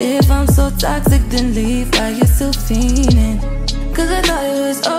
If I'm so toxic, then leave Why you still fiending. Cause I thought it was over.